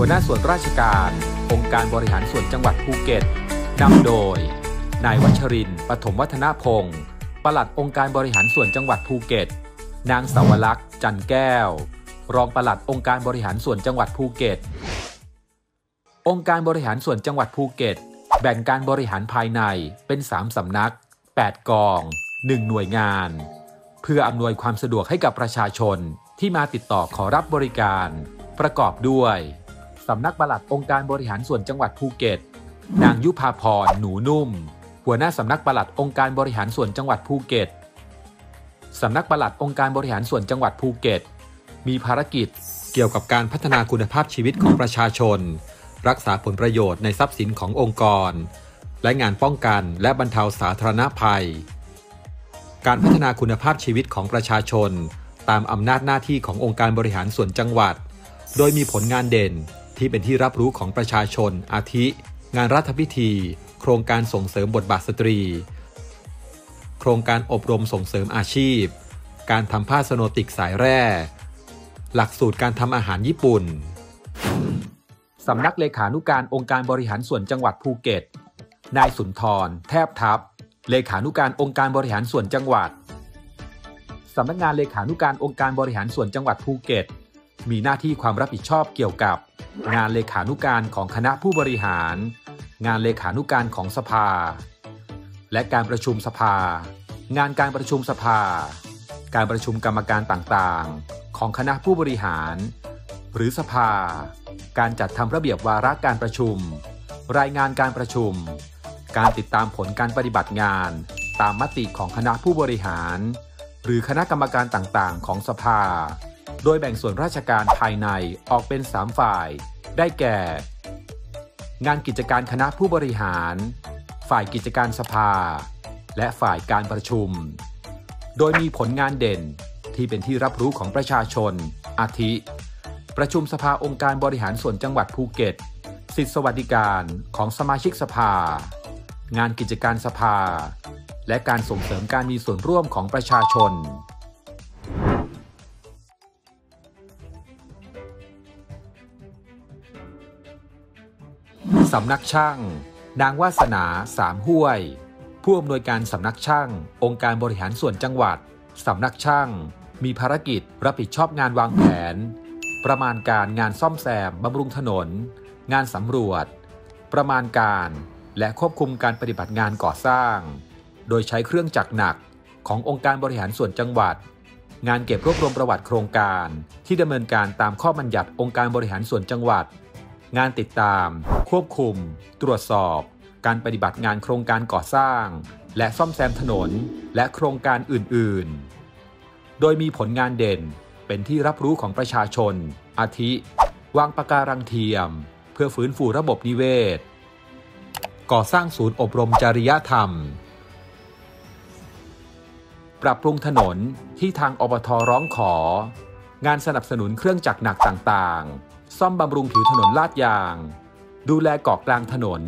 หัวหน้าส่วนราชการ องค์การบริหารส่วนจังหวัดภูเก็ตนำโดย นายวัชรินปฐมวัฒนพงศ์ปลัดองค์การบริหารส่วนจังหวัดภูเก็ต นางสาวลักษ์จันแก้ว รองปลัดองค์การบริหารส่วนจังหวัดภูเก็ต องค์การบริหารส่วนจังหวัดภูเก็ต แบ่งการบริหารภายในเป็น 3 สำนัก 8 กอง 1 หน่วยงาน เพื่ออำนวยความสะดวกให้กับประชาชนที่มาติดต่อขอรับบริการ ประกอบด้วย สำนักปลัดองค์การบริหารส่วนจังหวัดภูเก็ต นางยุพาพร หนูนุ่ม หัวหน้าสำนักปลัดองค์การบริหารส่วนจังหวัดภูเก็ตสำนักปลัดองค์การบริหารส่วนจังหวัดภูเก็ต มีภารกิจเกี่ยวกับการพัฒนาคุณภาพชีวิตของประชาชน รักษาผลประโยชน์ในทรัพย์สินขององค์กร และงานป้องกันและบรรเทาสาธารณภัย การพัฒนาคุณภาพชีวิตของประชาชน ตามอำนาจหน้าที่ขององค์การบริหารส่วนจังหวัด โดยมีผลงานเด่น ที่เป็นที่รับรู้ของประชาชน อาทิ งานรัฐพิธี โครงการส่งเสริมบทบาทสตรี โครงการอบรมส่งเสริมอาชีพ การทำผ้าบาติกสายแร่ หลักสูตรการทำอาหารญี่ปุ่นสำนักเลขานุการองค์การบริหารส่วนจังหวัดภูเก็ต นายสุนทร แทบทับ เลขานุการองค์การบริหารส่วนจังหวัด สำนักงานเลขานุการองค์การบริหารส่วนจังหวัดภูเก็ต มีหน้าที่ความรับผิดชอบเกี่ยวกับ งานเลขานุการของคณะผู้บริหาร งานเลขานุการของสภา และการประชุมสภา งานการประชุมสภา การประชุมกรรมการต่างๆ ของคณะผู้บริหาร หรือสภา การจัดทำระเบียบวาระการประชุม รายงานการประชุม การติดตามผลการปฏิบัติงาน ตามมติของคณะผู้บริหาร หรือคณะกรรมการต่างๆ ของสภา โดยแบ่งส่วนราชการภายในออกเป็น 3 ฝ่าย ได้แก่ งานกิจการคณะผู้บริหาร ฝ่ายกิจการสภา และฝ่ายการประชุม โดยมีผลงานเด่นที่เป็นที่รับรู้ของประชาชน อาทิ ประชุมสภาองค์การบริหารส่วนจังหวัดภูเก็ต สิทธิสวัสดิการของสมาชิกสภา งานกิจการสภา และการส่งเสริมการมีส่วนร่วมของประชาชน สำนักช่าง นางวาสนาสามห้วย ผู้อำนวยการสำนักช่าง องค์การบริหารส่วนจังหวัดสำนักช่าง มีภารกิจรับผิดชอบงานวางแผน ประมาณการงานซ่อมแซมบำรุงถนน งานสำรวจ ประมาณการและควบคุมการปฏิบัติงานก่อสร้าง โดยใช้เครื่องจักรหนักขององค์การบริหารส่วนจังหวัด งานเก็บรวบรวมประวัติโครงการ ที่ดำเนินการตามข้อบัญญัติองค์การบริหารส่วนจังหวัด งานติดตาม ควบคุม ตรวจสอบ การปฏิบัติงานโครงการก่อสร้าง และซ่อมแซมถนน และโครงการอื่น ๆ โดยมีผลงานเด่นเป็นที่รับรู้ของประชาชน อาทิ วางปะการังเทียม เพื่อฟื้นฟูระบบนิเวศ ก่อสร้างศูนย์อบรมจริยธรรม ปรับปรุงถนนที่ทางอบทร้องขอ งานสนับสนุนเครื่องจักรหนักต่าง ๆ ซ่อมบำรุงผิวถนนลาดยาง ดูแลเกาะกลางถนน